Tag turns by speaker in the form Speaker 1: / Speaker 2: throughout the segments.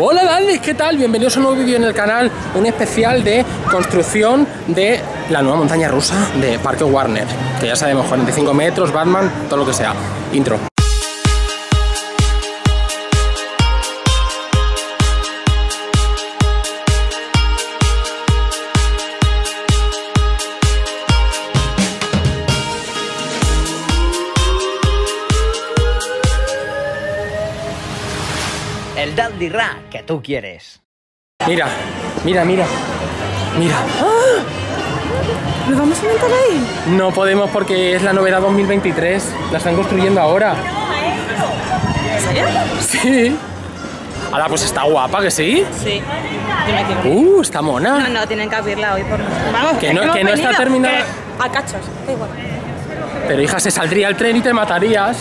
Speaker 1: Hola Dandy, ¿qué tal? Bienvenidos a un nuevo vídeo en el canal, un especial de construcción de la nueva montaña rusa de Parque Warner, que ya sabemos, 45 metros, Batman, todo lo que sea. Intro.
Speaker 2: El Dandy Ra que tú quieres.
Speaker 1: Mira, mira, mira, mira.
Speaker 3: ¿Lo vamos a montar ahí?
Speaker 1: No podemos porque es la novedad 2023, la están construyendo ahora.
Speaker 3: ¿En serio?
Speaker 1: Sí. Ahora pues está guapa, ¿que sí?
Speaker 3: Sí.
Speaker 1: Uh, está
Speaker 3: No,
Speaker 1: mona.
Speaker 3: no, tienen que abrirla hoy por Vamos,
Speaker 1: Que no- que no está terminada.
Speaker 3: que- A cachos, da igual.
Speaker 1: Pero hija, se saldría el tren y te matarías.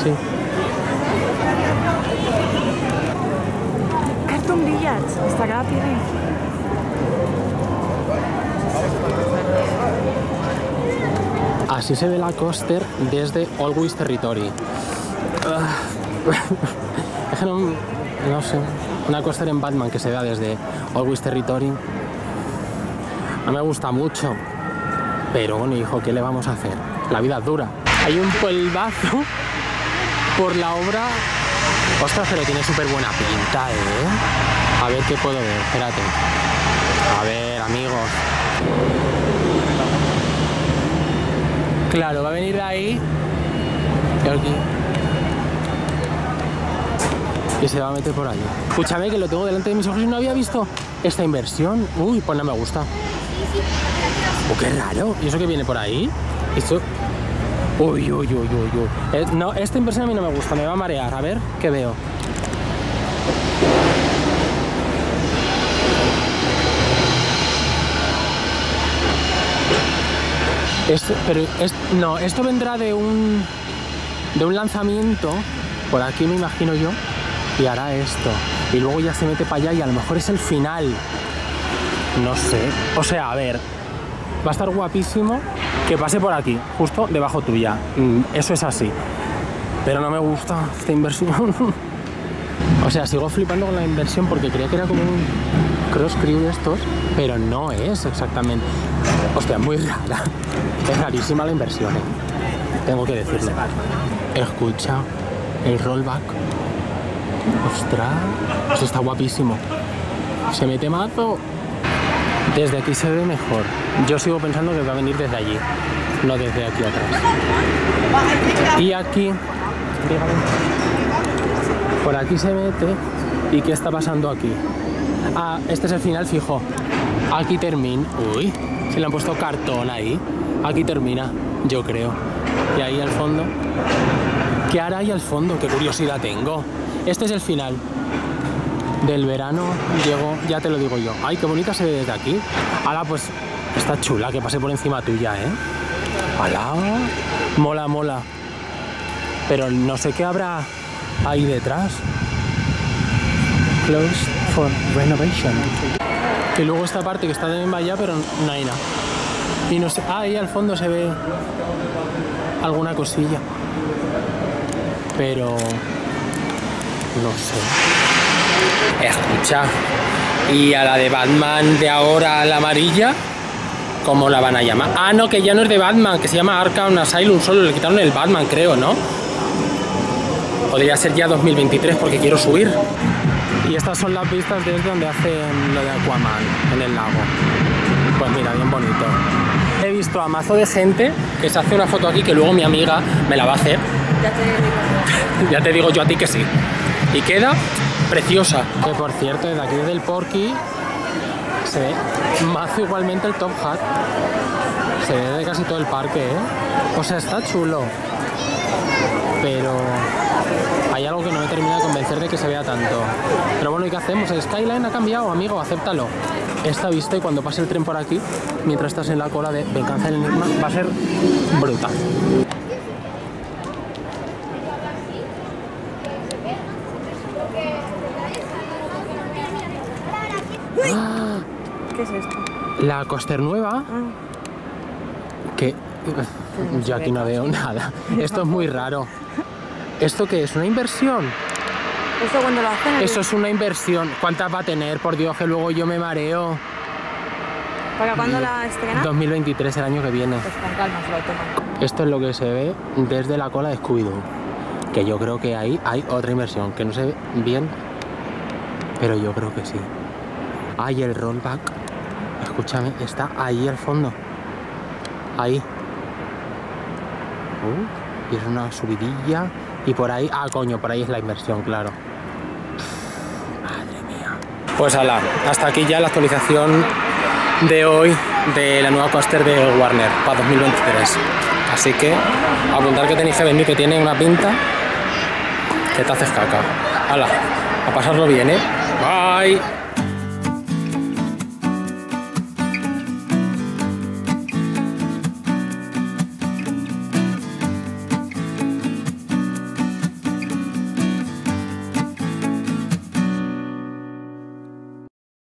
Speaker 1: Sí.
Speaker 3: Ràpid.
Speaker 1: Así se ve la coaster desde Always Territory. Ah, es que no, no sé, una coaster en Batman que se vea desde Always Territory no me gusta mucho. Pero bueno, hijo, ¿qué le vamos a hacer? La vida es dura. Hay un polvazo por la obra. Ostras, pero tiene súper buena pinta, ¿eh? A ver qué puedo ver, espérate. A ver, amigos. Claro, va a venir de ahí. y se va a meter por ahí. Escúchame que lo tengo delante de mis ojos y no había visto esta inversión. Uy, pues no me gusta. Oh, qué raro. ¿Y eso que viene por ahí? Esto. Uy, uy, uy, uy, uy. Eh, no, esta inversión a mí no me gusta, me va a marear. A ver, ¿qué veo? Esto, pero no, esto vendrá de un de un lanzamiento por aquí me imagino yo y hará esto y luego ya se mete para allá y a lo mejor es el final. No sé. O sea, a ver, va a estar guapísimo que pase por aquí, justo debajo tuya. Mm, Eso es así. Pero no me gusta esta inversión. o sea, sigo flipando con la inversión porque creía que era como un cross crew estos, pero no es exactamente. Hostia, muy rara. Es rarísima la inversión, ¿eh? Tengo que decirlo. Escucha el rollback. Ostras, está guapísimo. Se mete mazo. Desde aquí se ve mejor. Yo sigo pensando que va a venir desde allí, no desde aquí atrás. Y aquí, por aquí se mete. ¿Y qué está pasando aquí? Ah, este es el final fijo. Aquí termina. Uy, se le han puesto cartón ahí. Aquí termina, yo creo. Y ahí al fondo. ¿Qué hará ahí al fondo? Qué curiosidad tengo. Este es el final del verano. Llegó, ya te lo digo yo. Ay, qué bonita se ve desde aquí. Ahora pues está chula que pase por encima tuya, ¿eh? ¡Hala! Mola, mola. Pero no sé qué habrá ahí detrás. Closed for renovation. Y luego esta parte que está también allá, pero no hay nada. Y no sé. Ah, ahí al fondo se ve alguna cosilla. Pero. No sé. Escucha. Y a la de Batman de ahora, la amarilla, ¿cómo la van a llamar? Ah, no, que ya no es de Batman, que se llama Arkham Asylum, solo le quitaron el Batman, creo, ¿no? Podría ser ya 2023 porque quiero subir. Y estas son las vistas desde donde hacen lo de Aquaman, en el lago. Pues mira, bien bonito. He visto a mazo de gente que se hace una foto aquí que luego mi amiga me la va a hacer.
Speaker 3: Ya te digo.
Speaker 1: Ya te digo yo a ti que sí. Y queda preciosa. Que por cierto, desde aquí desde el Porky se ve mazo igualmente el Top Hat. Se ve de casi todo el parque, ¿eh? O sea, está chulo. Pero hay algo que no me termina de convencer de que se vea tanto. Pero bueno, ¿y qué hacemos? El Skyline ha cambiado, amigo, acéptalo. Esta vista y cuando pase el tren por aquí, mientras estás en la cola de Venganza del Enigma, va a ser brutal.
Speaker 3: ¿Qué es esto?
Speaker 1: La coaster nueva,
Speaker 3: Ah,
Speaker 1: que yo aquí no veo nada. Esto es muy raro. ¿Esto qué es? ¿Una inversión?
Speaker 3: ¿Esto cuando lo hacen?
Speaker 1: Eso es una inversión. ¿Cuántas va a tener? Por Dios, que luego yo me mareo.
Speaker 3: ¿Para cuándo la estrena?
Speaker 1: 2023, el año que viene.
Speaker 3: Pues con calma se lo toman.
Speaker 1: Esto es lo que se ve desde la cola de Scooby-Doo. Que yo creo que ahí hay otra inversión, que no se ve bien, pero yo creo que sí. Hay el rollback. Escúchame, está ahí al fondo. Ahí. Uh, y es una subidilla. Y por ahí, ah, coño, por ahí es la inversión, claro. Madre mía. Pues ala, hasta aquí ya la actualización de hoy de la nueva coaster de Warner para 2023. Así que apuntar que tenéis que venir, que tiene una pinta que te haces caca. Hala, a pasarlo bien, ¿eh? Bye.